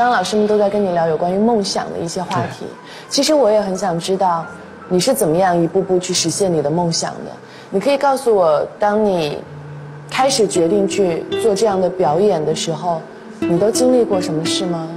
刚刚老师们都在跟你聊有关于梦想的一些话题，其实我也很想知道，你是怎么样一步步去实现你的梦想的？你可以告诉我，当你开始决定去做这样的表演的时候，你都经历过什么事吗？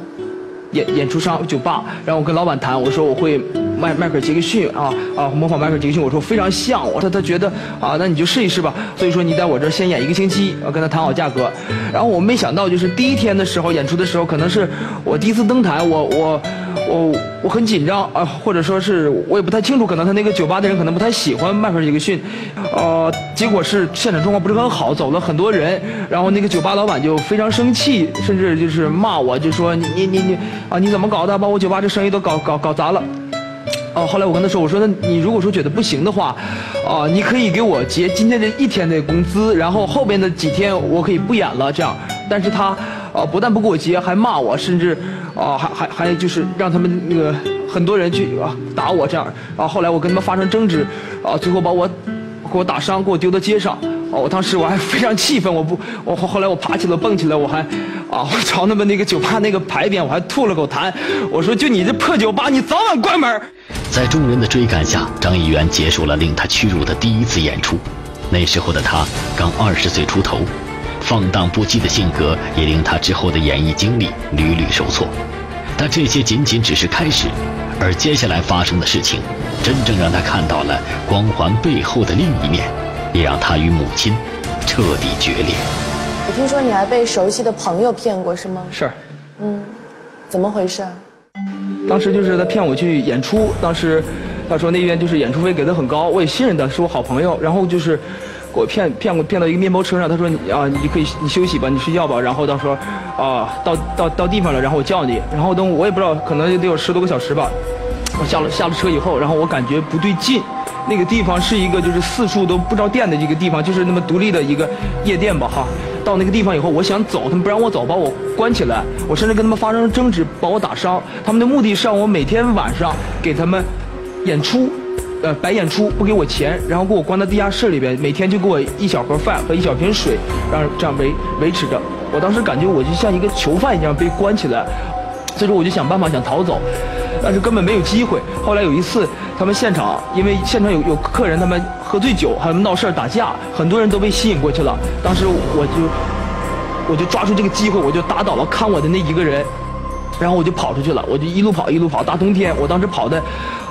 演演出上酒吧，然后我跟老板谈，我说我会迈迈克尔杰克逊啊啊，模仿迈克尔杰克逊，我说非常像我，说他觉得啊，那你就试一试吧。所以说你在我这儿先演一个星期，我跟他谈好价格。然后我没想到就是第一天的时候演出的时候，可能是我第一次登台，我我我我很紧张啊，或者说是我也不太清楚，可能他那个酒吧的人可能不太喜欢迈克尔杰克逊，呃，结果是现场状况不是很好，走了很多人，然后那个酒吧老板就非常生气，甚至就是骂我，就说你你你你啊你怎么搞的，把我酒吧这生意都搞搞搞砸了。哦，后来我跟他说，我说那你如果说觉得不行的话，啊，你可以给我结今天这一天的工资，然后后边的几天我可以不演了，这样。但是他，啊，不但不给我结，还骂我，甚至，啊，还还还就是让他们那个很多人去啊打我这样。啊后来我跟他们发生争执，啊，最后把我给我打伤，给我丢到街上。哦，我当时我还非常气愤，我不，我后来我爬起来蹦起来，我还，啊，我朝他们那个酒吧那个牌匾我还吐了口痰，我说就你这破酒吧，你早晚关门。在众人的追赶下，张艺元结束了令他屈辱的第一次演出。那时候的他刚二十岁出头，放荡不羁的性格也令他之后的演艺经历屡屡受挫。但这些仅仅只是开始，而接下来发生的事情，真正让他看到了光环背后的另一面。也让他与母亲彻底决裂。我听说你还被熟悉的朋友骗过，是吗？是。嗯，怎么回事？当时就是他骗我去演出，当时他说那边就是演出费给的很高，我也信任他，是我好朋友。然后就是给我骗骗过骗到一个面包车上，他说啊你可以你休息吧，你睡觉吧。然后到时候啊到到到地方了，然后我叫你。然后等我也不知道，可能得有十多个小时吧。我下了下了车以后，然后我感觉不对劲。那个地方是一个就是四处都不着店的一个地方，就是那么独立的一个夜店吧哈。到那个地方以后，我想走，他们不让我走，把我关起来。我甚至跟他们发生争执，把我打伤。他们的目的是让我每天晚上给他们演出，呃，白演出，不给我钱，然后给我关到地下室里边，每天就给我一小盒饭和一小瓶水，让这样维维持着。我当时感觉我就像一个囚犯一样被关起来，所以说我就想办法想逃走。但是根本没有机会。后来有一次，他们现场因为现场有有客人，他们喝醉酒，还有闹事儿打架，很多人都被吸引过去了。当时我就我就抓住这个机会，我就打倒了看我的那一个人，然后我就跑出去了。我就一路跑一路跑。大冬天，我当时跑的，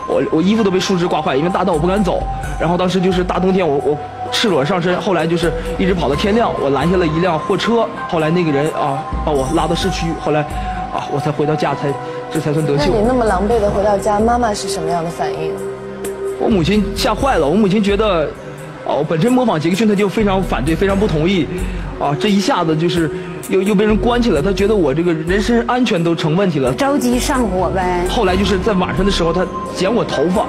我我衣服都被树枝刮坏，因为大道我不敢走。然后当时就是大冬天，我我赤裸上身。后来就是一直跑到天亮，我拦下了一辆货车。后来那个人啊把我拉到市区，后来啊我才回到家才。这才算得救。那你那么狼狈的回到家，妈妈是什么样的反应？我母亲吓坏了。我母亲觉得，哦，本身模仿杰克逊，他就非常反对，非常不同意。啊，这一下子就是又又被人关起来，他觉得我这个人身安全都成问题了。着急上火呗。后来就是在晚上的时候，他剪我头发。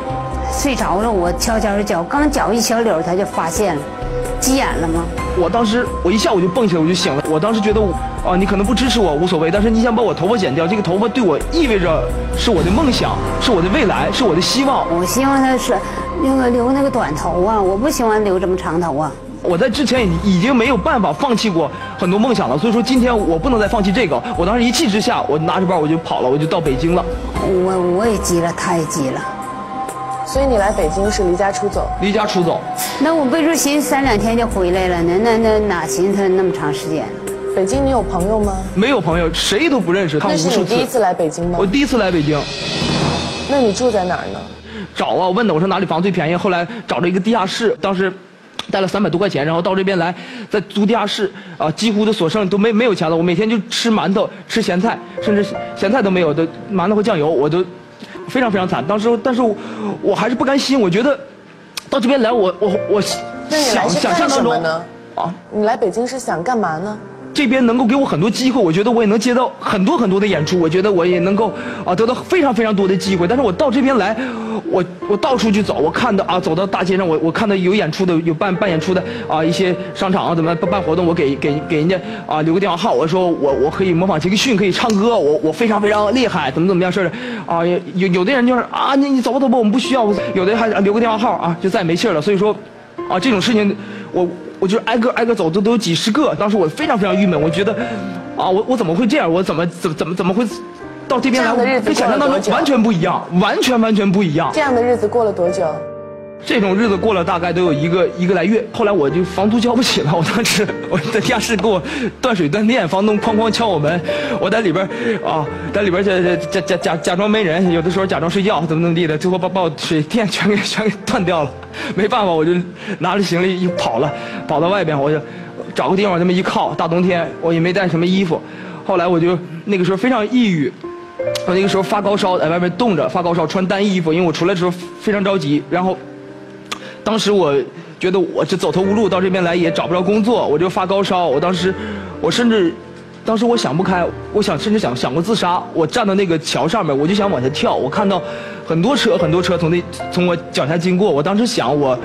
睡着了，我悄悄的叫，刚叫一小绺，他就发现了，急眼了吗？我当时我一下我就蹦起来，我就醒了。我当时觉得，啊，你可能不支持我无所谓，但是你想把我头发剪掉，这个头发对我意味着是我的梦想，是我的未来，是我的希望。我希望他是那个留那个短头啊，我不喜欢留这么长头啊。我在之前已已经没有办法放弃过很多梦想了，所以说今天我不能再放弃这个。我当时一气之下，我拿着包我就跑了，我就到北京了。我我也急了，他也急了。所以你来北京是离家出走？离家出走。那我背着心三两天就回来了，呢那那哪寻思那么长时间？北京你有朋友吗？没有朋友，谁都不认识。他那是你第一次来北京吗？我第一次来北京。那你住在哪儿呢？找啊，我问的，我说哪里房最便宜？后来找着一个地下室，当时带了三百多块钱，然后到这边来，在租地下室啊，几乎都所剩都没没有钱了。我每天就吃馒头，吃咸菜，甚至咸菜都没有的馒头和酱油，我都。非常非常惨，当时，但是我我还是不甘心，我觉得到这边来，我我我想想象当中啊，你来北京是想干嘛呢？这边能够给我很多机会，我觉得我也能接到很多很多的演出，我觉得我也能够啊得到非常非常多的机会。但是我到这边来，我我到处去走，我看到啊走到大街上，我我看到有演出的，有办办演出的啊一些商场啊怎么办活动，我给给给人家啊留个电话号，我说我我可以模仿杰克逊，可以唱歌，我我非常非常厉害，怎么怎么样事儿啊有有的人就是啊你你走吧走吧，我们不需要，有的还留个电话号啊就再也没气儿了。所以说啊这种事情我。我就挨个挨个走，都都有几十个。当时我非常非常郁闷，我觉得，啊，啊，我我怎么会这样？我怎么怎么怎么怎么会到这边来？跟想象当中完全不一样，完全完全不一样。这样的日子过了多久？这种日子过了大概都有一个一个来月，后来我就房租交不起了，我当时我在地下室给我断水断电，房东哐哐敲我门，我在里边啊，在里边假假假假假装没人，有的时候假装睡觉，怎么怎么地的，最后把把我水电全给全给断掉了，没办法，我就拿着行李就跑了，跑到外边，我就找个地方这么一靠，大冬天我也没带什么衣服，后来我就那个时候非常抑郁。我那个时候发高烧，在外面冻着，发高烧，穿单衣服，因为我出来的时候非常着急，然后。当时我觉得我这走投无路，到这边来也找不着工作，我就发高烧。我当时，我甚至，当时我想不开，我想甚至想想过自杀。我站到那个桥上面，我就想往下跳。我看到很多车，很多车从那从我脚下经过。我当时想，我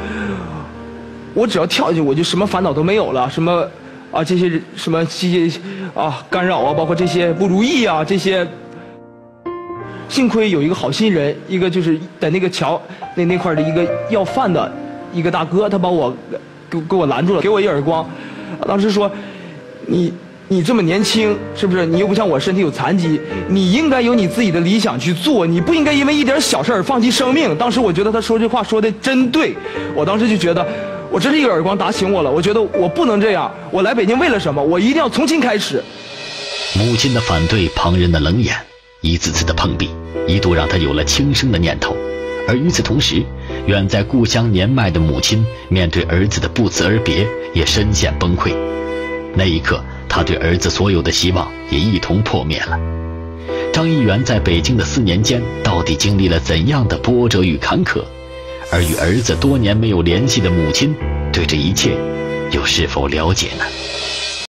我只要跳下去，我就什么烦恼都没有了。什么啊这些什么这些啊干扰啊，包括这些不如意啊这些。幸亏有一个好心人，一个就是在那个桥那那块的一个要饭的。一个大哥，他把我给给我拦住了，给我一耳光。当时说：“你你这么年轻，是不是？你又不像我身体有残疾，你应该有你自己的理想去做，你不应该因为一点小事儿放弃生命。”当时我觉得他说这话说的真对，我当时就觉得，我真是一个耳光打醒我了。我觉得我不能这样，我来北京为了什么？我一定要重新开始。母亲的反对，旁人的冷眼，一次次的碰壁，一度让他有了轻生的念头。而与此同时，远在故乡年迈的母亲面对儿子的不辞而别，也深陷崩溃。那一刻，他对儿子所有的希望也一同破灭了。张一元在北京的四年间，到底经历了怎样的波折与坎坷？而与儿子多年没有联系的母亲，对这一切又是否了解呢？